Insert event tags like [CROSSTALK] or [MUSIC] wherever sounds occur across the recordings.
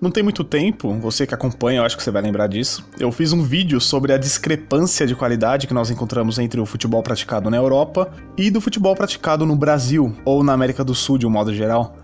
Não tem muito tempo, você que acompanha, eu acho que você vai lembrar disso. Eu fiz um vídeo sobre a discrepância de qualidade que nós encontramos entre o futebol praticado na Europa e do futebol praticado no Brasil ou na América do Sul de um modo geral.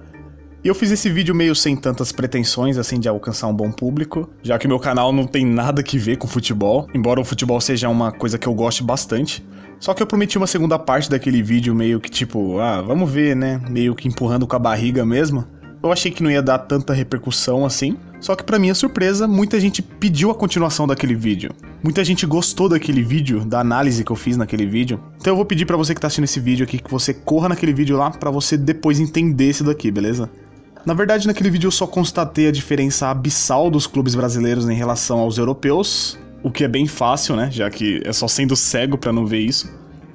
E eu fiz esse vídeo meio sem tantas pretensões assim de alcançar um bom público, já que meu canal não tem nada que ver com futebol, embora o futebol seja uma coisa que eu goste bastante. Só que eu prometi uma segunda parte daquele vídeo meio que tipo, ah, vamos ver, né? Meio que empurrando com a barriga mesmo. Eu achei que não ia dar tanta repercussão assim. Só que para minha surpresa, muita gente pediu a continuação daquele vídeo. Muita gente gostou daquele vídeo, da análise que eu fiz naquele vídeo. Então eu vou pedir para você que tá assistindo esse vídeo aqui que você corra naquele vídeo lá para você depois entender isso daqui, beleza? Na verdade, naquele vídeo eu só constatei a diferença abissal dos clubes brasileiros em relação aos europeus, o que é bem fácil, né? Já que é só sendo cego para não ver isso.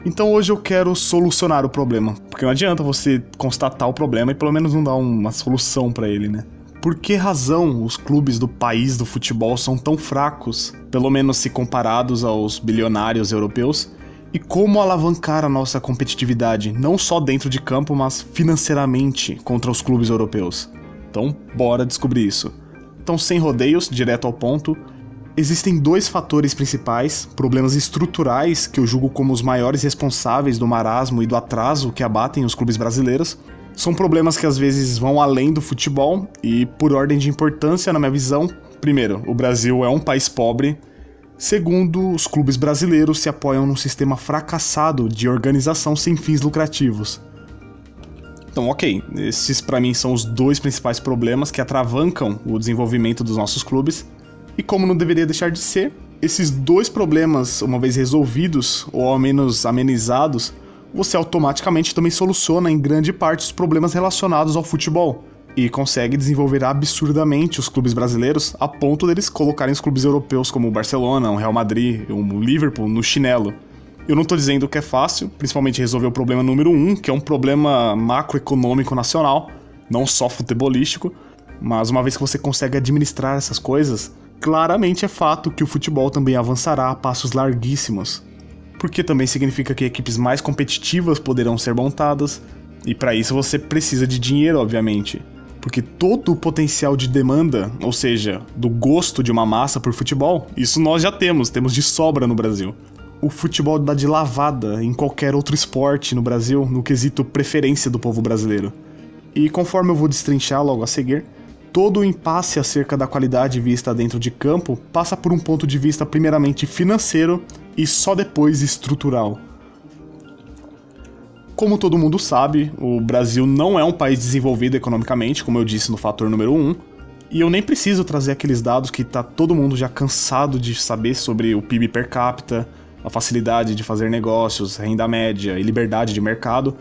Então hoje eu quero solucionar o problema, porque não adianta você constatar o problema e pelo menos não dar uma solução para ele, né? Por que razão os clubes do país do futebol são tão fracos, pelo menos se comparados aos bilionários europeus? E como alavancar a nossa competitividade, não só dentro de campo, mas financeiramente contra os clubes europeus? Então, bora descobrir isso. Então, sem rodeios, direto ao ponto, Existem dois fatores principais, problemas estruturais que eu julgo como os maiores responsáveis do marasmo e do atraso que abatem os clubes brasileiros. São problemas que às vezes vão além do futebol e, por ordem de importância, na minha visão, primeiro, o Brasil é um país pobre. Segundo, os clubes brasileiros se apoiam num sistema fracassado de organização sem fins lucrativos. Então, ok, esses para mim são os dois principais problemas que atravancam o desenvolvimento dos nossos clubes. E como não deveria deixar de ser, esses dois problemas, uma vez resolvidos ou ao menos amenizados, você automaticamente também soluciona em grande parte os problemas relacionados ao futebol e consegue desenvolver absurdamente os clubes brasileiros a ponto deles colocarem os clubes europeus como o Barcelona, o Real Madrid, o Liverpool no chinelo. Eu não estou dizendo que é fácil, principalmente resolver o problema número um, que é um problema macroeconômico nacional, não só futebolístico, mas uma vez que você consegue administrar essas coisas, claramente é fato que o futebol também avançará a passos larguíssimos, porque também significa que equipes mais competitivas poderão ser montadas, e para isso você precisa de dinheiro, obviamente. Porque todo o potencial de demanda, ou seja, do gosto de uma massa por futebol, isso nós já temos, temos de sobra no Brasil. O futebol dá de lavada em qualquer outro esporte no Brasil, no quesito preferência do povo brasileiro. E conforme eu vou destrinchar logo a seguir, todo o impasse acerca da qualidade vista dentro de campo passa por um ponto de vista primeiramente financeiro e só depois estrutural. Como todo mundo sabe, o Brasil não é um país desenvolvido economicamente, como eu disse no fator número 1, um, e eu nem preciso trazer aqueles dados que tá todo mundo já cansado de saber sobre o PIB per capita, a facilidade de fazer negócios, renda média e liberdade de mercado,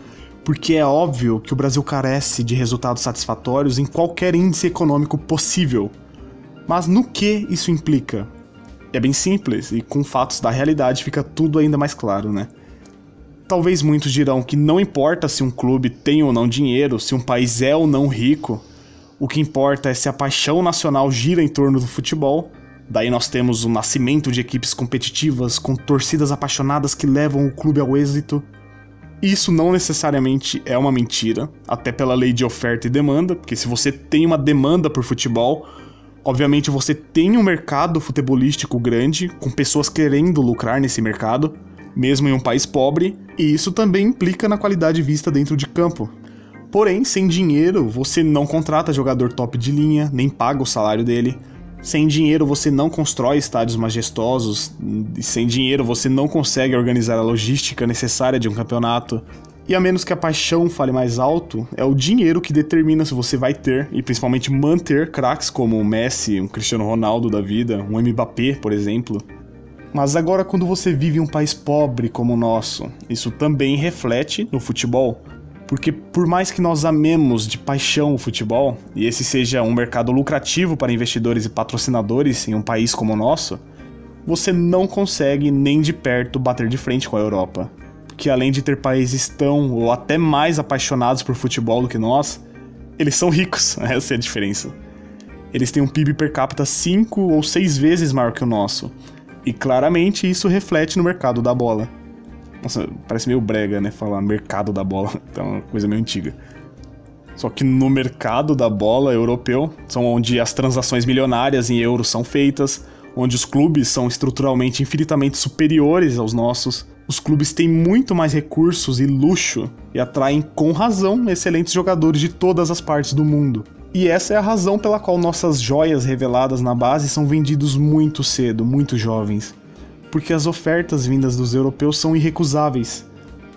porque é óbvio que o Brasil carece de resultados satisfatórios em qualquer índice econômico possível. Mas no que isso implica? É bem simples e com fatos da realidade fica tudo ainda mais claro, né? Talvez muitos dirão que não importa se um clube tem ou não dinheiro, se um país é ou não rico, o que importa é se a paixão nacional gira em torno do futebol. Daí nós temos o nascimento de equipes competitivas com torcidas apaixonadas que levam o clube ao êxito. Isso não necessariamente é uma mentira, até pela lei de oferta e demanda, porque se você tem uma demanda por futebol, obviamente você tem um mercado futebolístico grande, com pessoas querendo lucrar nesse mercado, mesmo em um país pobre, e isso também implica na qualidade vista dentro de campo. Porém, sem dinheiro, você não contrata jogador top de linha, nem paga o salário dele. Sem dinheiro você não constrói estádios majestosos, e sem dinheiro você não consegue organizar a logística necessária de um campeonato. E a menos que a paixão fale mais alto, é o dinheiro que determina se você vai ter e principalmente manter craques como o Messi, um Cristiano Ronaldo da vida, um Mbappé, por exemplo. Mas agora quando você vive em um país pobre como o nosso, isso também reflete no futebol, porque por mais que nós amemos de paixão o futebol, e esse seja um mercado lucrativo para investidores e patrocinadores em um país como o nosso, você não consegue nem de perto bater de frente com a Europa. Que além de ter países tão ou até mais apaixonados por futebol do que nós, eles são ricos, [LAUGHS] essa é a diferença. Eles têm um PIB per capita 5 ou 6 vezes maior que o nosso, e claramente isso reflete no mercado da bola. Nossa, parece meio brega, né? Falar mercado da bola. [LAUGHS] Então, é uma coisa meio antiga. Só que no mercado da bola europeu, são onde as transações milionárias em euros são feitas, onde os clubes são estruturalmente infinitamente superiores aos nossos. Os clubes têm muito mais recursos e luxo e atraem com razão excelentes jogadores de todas as partes do mundo. E essa é a razão pela qual nossas joias reveladas na base são vendidos muito cedo, muito jovens. Porque as ofertas vindas dos europeus são irrecusáveis.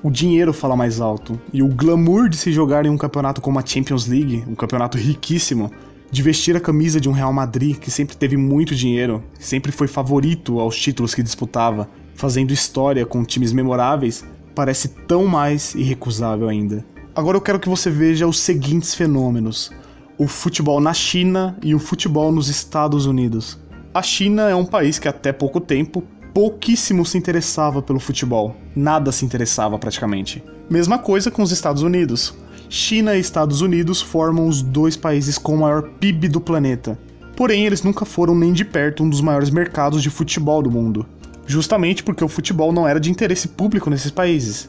O dinheiro fala mais alto, e o glamour de se jogar em um campeonato como a Champions League, um campeonato riquíssimo, de vestir a camisa de um Real Madrid que sempre teve muito dinheiro, sempre foi favorito aos títulos que disputava, fazendo história com times memoráveis, parece tão mais irrecusável ainda. Agora eu quero que você veja os seguintes fenômenos: o futebol na China e o futebol nos Estados Unidos. A China é um país que até pouco tempo pouquíssimo se interessava pelo futebol, nada se interessava praticamente. Mesma coisa com os Estados Unidos. China e Estados Unidos formam os dois países com o maior PIB do planeta. Porém, eles nunca foram nem de perto um dos maiores mercados de futebol do mundo, justamente porque o futebol não era de interesse público nesses países.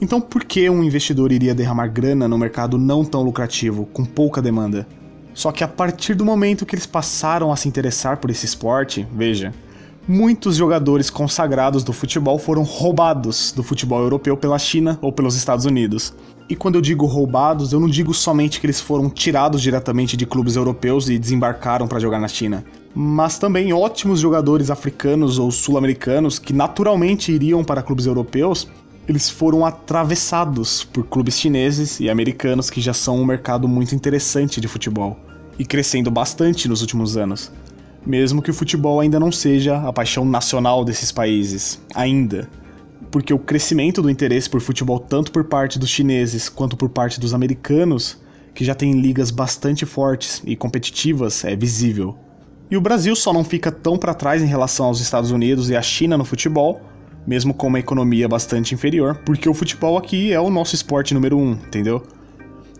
Então, por que um investidor iria derramar grana no mercado não tão lucrativo, com pouca demanda? Só que a partir do momento que eles passaram a se interessar por esse esporte, veja, muitos jogadores consagrados do futebol foram roubados do futebol europeu pela China ou pelos Estados Unidos. E quando eu digo roubados, eu não digo somente que eles foram tirados diretamente de clubes europeus e desembarcaram para jogar na China, mas também ótimos jogadores africanos ou sul-americanos que naturalmente iriam para clubes europeus, eles foram atravessados por clubes chineses e americanos que já são um mercado muito interessante de futebol e crescendo bastante nos últimos anos mesmo que o futebol ainda não seja a paixão nacional desses países, ainda. Porque o crescimento do interesse por futebol, tanto por parte dos chineses quanto por parte dos americanos, que já tem ligas bastante fortes e competitivas, é visível. E o Brasil só não fica tão para trás em relação aos Estados Unidos e à China no futebol, mesmo com uma economia bastante inferior, porque o futebol aqui é o nosso esporte número um, entendeu?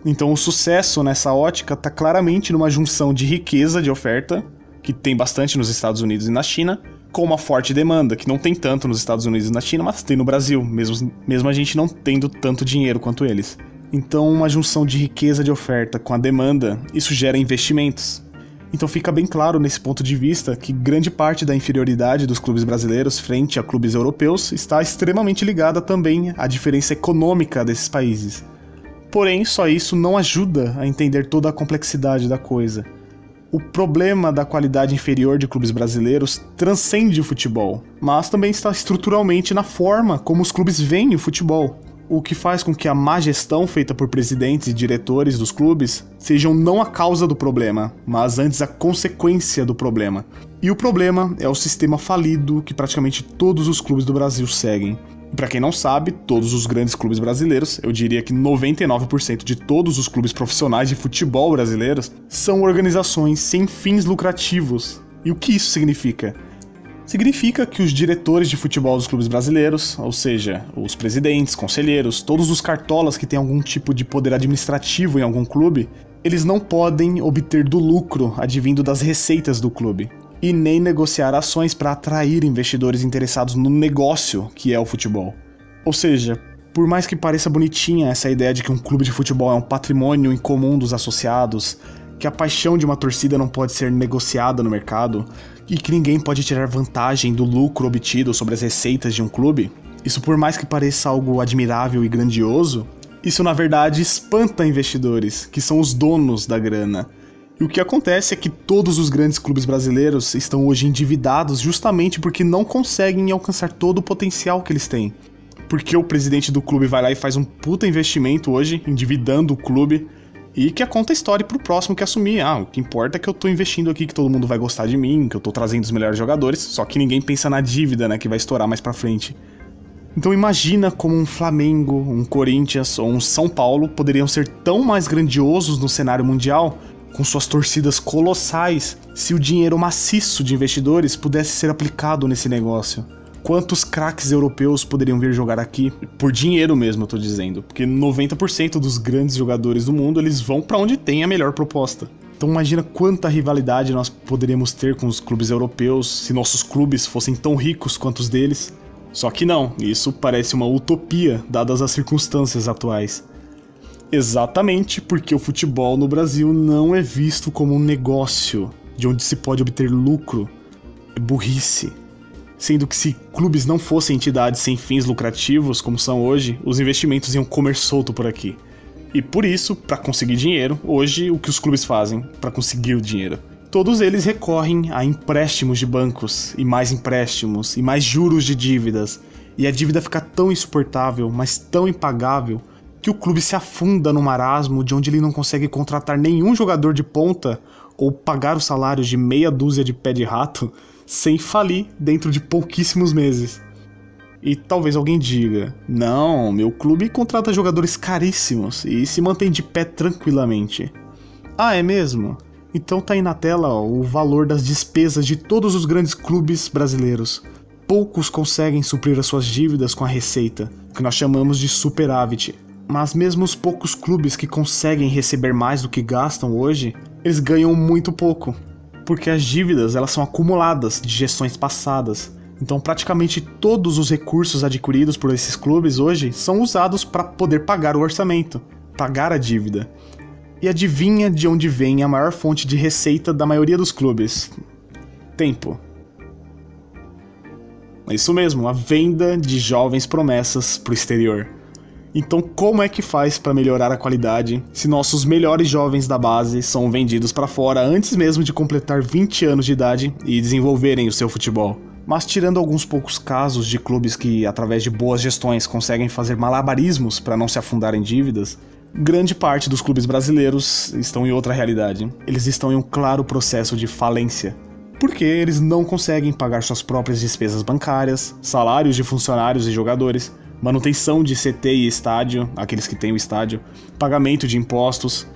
Então o sucesso nessa ótica está claramente numa junção de riqueza de oferta que tem bastante nos Estados Unidos e na China, com uma forte demanda, que não tem tanto nos Estados Unidos e na China, mas tem no Brasil, mesmo, mesmo a gente não tendo tanto dinheiro quanto eles. Então, uma junção de riqueza de oferta com a demanda, isso gera investimentos. Então fica bem claro nesse ponto de vista que grande parte da inferioridade dos clubes brasileiros frente a clubes europeus está extremamente ligada também à diferença econômica desses países. Porém, só isso não ajuda a entender toda a complexidade da coisa o problema da qualidade inferior de clubes brasileiros transcende o futebol, mas também está estruturalmente na forma como os clubes veem o futebol. O que faz com que a má gestão feita por presidentes e diretores dos clubes sejam não a causa do problema, mas antes a consequência do problema. E o problema é o sistema falido que praticamente todos os clubes do Brasil seguem. Para quem não sabe, todos os grandes clubes brasileiros, eu diria que 99% de todos os clubes profissionais de futebol brasileiros, são organizações sem fins lucrativos. E o que isso significa? Significa que os diretores de futebol dos clubes brasileiros, ou seja, os presidentes, conselheiros, todos os cartolas que têm algum tipo de poder administrativo em algum clube, eles não podem obter do lucro advindo das receitas do clube e nem negociar ações para atrair investidores interessados no negócio que é o futebol. Ou seja, por mais que pareça bonitinha essa ideia de que um clube de futebol é um patrimônio em comum dos associados, que a paixão de uma torcida não pode ser negociada no mercado e que ninguém pode tirar vantagem do lucro obtido sobre as receitas de um clube, isso por mais que pareça algo admirável e grandioso, isso na verdade espanta investidores, que são os donos da grana e o que acontece é que todos os grandes clubes brasileiros estão hoje endividados justamente porque não conseguem alcançar todo o potencial que eles têm. Porque o presidente do clube vai lá e faz um puta investimento hoje, endividando o clube, e que a conta história pro próximo que assumir. Ah, o que importa é que eu tô investindo aqui, que todo mundo vai gostar de mim, que eu tô trazendo os melhores jogadores, só que ninguém pensa na dívida, né, que vai estourar mais pra frente. Então imagina como um Flamengo, um Corinthians ou um São Paulo poderiam ser tão mais grandiosos no cenário mundial com suas torcidas colossais, se o dinheiro maciço de investidores pudesse ser aplicado nesse negócio. Quantos craques europeus poderiam vir jogar aqui? Por dinheiro mesmo, eu tô dizendo. Porque 90% dos grandes jogadores do mundo, eles vão para onde tem a melhor proposta. Então imagina quanta rivalidade nós poderíamos ter com os clubes europeus se nossos clubes fossem tão ricos quanto os deles. Só que não, isso parece uma utopia dadas as circunstâncias atuais. Exatamente porque o futebol no Brasil não é visto como um negócio de onde se pode obter lucro. É burrice. Sendo que se clubes não fossem entidades sem fins lucrativos, como são hoje, os investimentos iam comer solto por aqui. E por isso, para conseguir dinheiro, hoje o que os clubes fazem para conseguir o dinheiro? Todos eles recorrem a empréstimos de bancos, e mais empréstimos, e mais juros de dívidas. E a dívida fica tão insuportável, mas tão impagável, que o clube se afunda no marasmo de onde ele não consegue contratar nenhum jogador de ponta ou pagar os salários de meia dúzia de pé de rato sem falir dentro de pouquíssimos meses. E talvez alguém diga: não, meu clube contrata jogadores caríssimos e se mantém de pé tranquilamente. Ah, é mesmo? Então tá aí na tela ó, o valor das despesas de todos os grandes clubes brasileiros. Poucos conseguem suprir as suas dívidas com a receita, que nós chamamos de superávit. Mas mesmo os poucos clubes que conseguem receber mais do que gastam hoje, eles ganham muito pouco, porque as dívidas elas são acumuladas de gestões passadas então, praticamente todos os recursos adquiridos por esses clubes hoje são usados para poder pagar o orçamento, pagar a dívida. E adivinha de onde vem a maior fonte de receita da maioria dos clubes? Tempo. É isso mesmo, a venda de jovens promessas para o exterior. Então, como é que faz para melhorar a qualidade se nossos melhores jovens da base são vendidos para fora antes mesmo de completar 20 anos de idade e desenvolverem o seu futebol? Mas tirando alguns poucos casos de clubes que, através de boas gestões, conseguem fazer malabarismos para não se afundar em dívidas, grande parte dos clubes brasileiros estão em outra realidade. Eles estão em um claro processo de falência. Porque eles não conseguem pagar suas próprias despesas bancárias, salários de funcionários e jogadores, manutenção de CT e estádio, aqueles que têm o estádio, pagamento de impostos.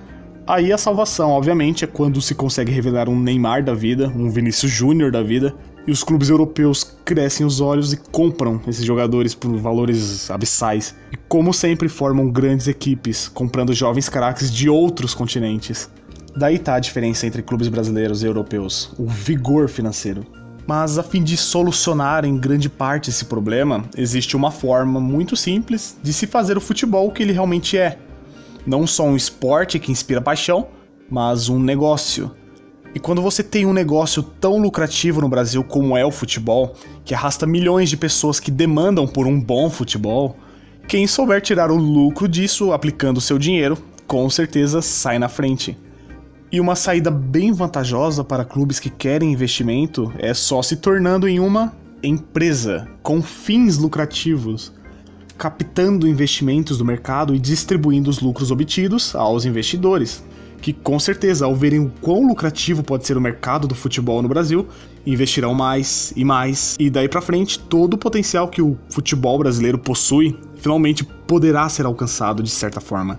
Aí a salvação, obviamente, é quando se consegue revelar um Neymar da vida, um Vinícius Júnior da vida, e os clubes europeus crescem os olhos e compram esses jogadores por valores abissais. E como sempre formam grandes equipes, comprando jovens craques de outros continentes. Daí tá a diferença entre clubes brasileiros e europeus, o vigor financeiro. Mas a fim de solucionar em grande parte esse problema, existe uma forma muito simples de se fazer o futebol que ele realmente é. Não só um esporte que inspira paixão, mas um negócio e quando você tem um negócio tão lucrativo no Brasil como é o futebol, que arrasta milhões de pessoas que demandam por um bom futebol, quem souber tirar o lucro disso aplicando seu dinheiro, com certeza sai na frente. E uma saída bem vantajosa para clubes que querem investimento é só se tornando em uma empresa com fins lucrativos, captando investimentos do mercado e distribuindo os lucros obtidos aos investidores que com certeza, ao verem o quão lucrativo pode ser o mercado do futebol no Brasil, investirão mais e mais, e daí para frente todo o potencial que o futebol brasileiro possui finalmente poderá ser alcançado de certa forma.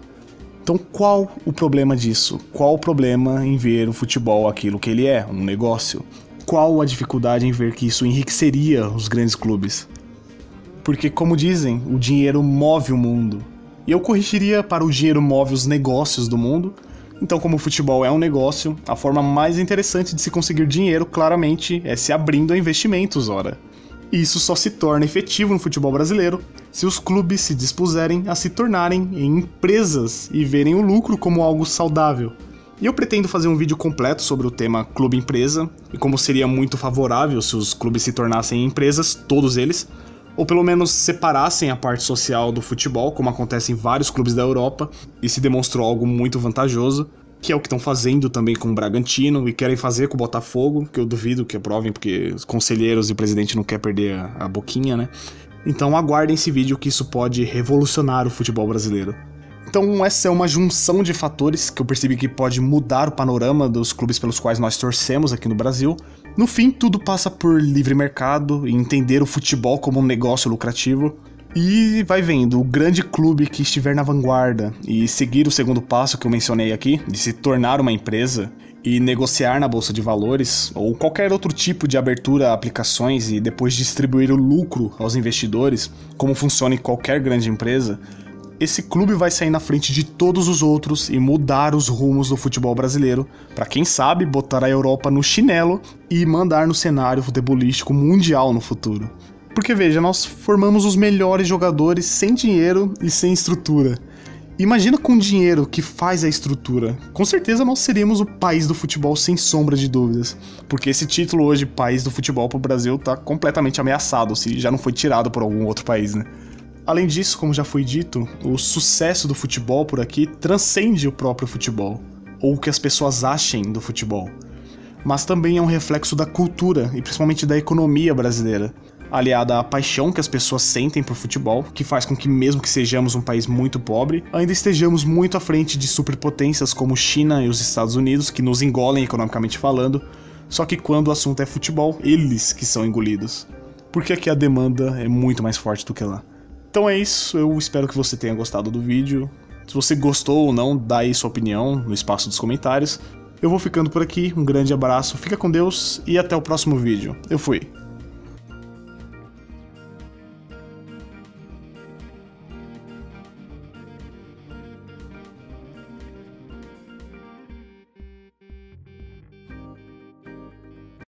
Então, qual o problema disso? Qual o problema em ver o futebol aquilo que ele é, um negócio? Qual a dificuldade em ver que isso enriqueceria os grandes clubes? Porque, como dizem, o dinheiro move o mundo. E eu corrigiria para o dinheiro move os negócios do mundo, então, como o futebol é um negócio, a forma mais interessante de se conseguir dinheiro, claramente, é se abrindo a investimentos, ora. E isso só se torna efetivo no futebol brasileiro se os clubes se dispuserem a se tornarem em empresas e verem o lucro como algo saudável. E eu pretendo fazer um vídeo completo sobre o tema clube-empresa e como seria muito favorável se os clubes se tornassem empresas, todos eles, ou pelo menos separassem a parte social do futebol, como acontece em vários clubes da Europa, e se demonstrou algo muito vantajoso, que é o que estão fazendo também com o Bragantino e querem fazer com o Botafogo, que eu duvido que aprovem, porque os conselheiros e o presidente não quer perder a, a boquinha, né? Então aguardem esse vídeo que isso pode revolucionar o futebol brasileiro. Então essa é uma junção de fatores que eu percebi que pode mudar o panorama dos clubes pelos quais nós torcemos aqui no Brasil, no fim, tudo passa por livre mercado e entender o futebol como um negócio lucrativo. E vai vendo, o grande clube que estiver na vanguarda e seguir o segundo passo que eu mencionei aqui, de se tornar uma empresa e negociar na bolsa de valores ou qualquer outro tipo de abertura a aplicações e depois distribuir o lucro aos investidores, como funciona em qualquer grande empresa, esse clube vai sair na frente de todos os outros e mudar os rumos do futebol brasileiro, para quem sabe botar a Europa no chinelo e mandar no cenário futebolístico mundial no futuro. Porque veja, nós formamos os melhores jogadores sem dinheiro e sem estrutura. Imagina com o dinheiro que faz a estrutura. Com certeza nós seríamos o país do futebol sem sombra de dúvidas. Porque esse título hoje, país do futebol pro Brasil, tá completamente ameaçado, se já não foi tirado por algum outro país, né? Além disso, como já foi dito, o sucesso do futebol por aqui transcende o próprio futebol, ou o que as pessoas achem do futebol. Mas também é um reflexo da cultura e principalmente da economia brasileira, aliada à paixão que as pessoas sentem por futebol, que faz com que, mesmo que sejamos um país muito pobre, ainda estejamos muito à frente de superpotências como China e os Estados Unidos, que nos engolem economicamente falando, só que quando o assunto é futebol, eles que são engolidos. Porque aqui a demanda é muito mais forte do que lá. Então é isso, eu espero que você tenha gostado do vídeo. Se você gostou ou não, dá aí sua opinião no espaço dos comentários. Eu vou ficando por aqui, um grande abraço, fica com Deus e até o próximo vídeo. Eu fui.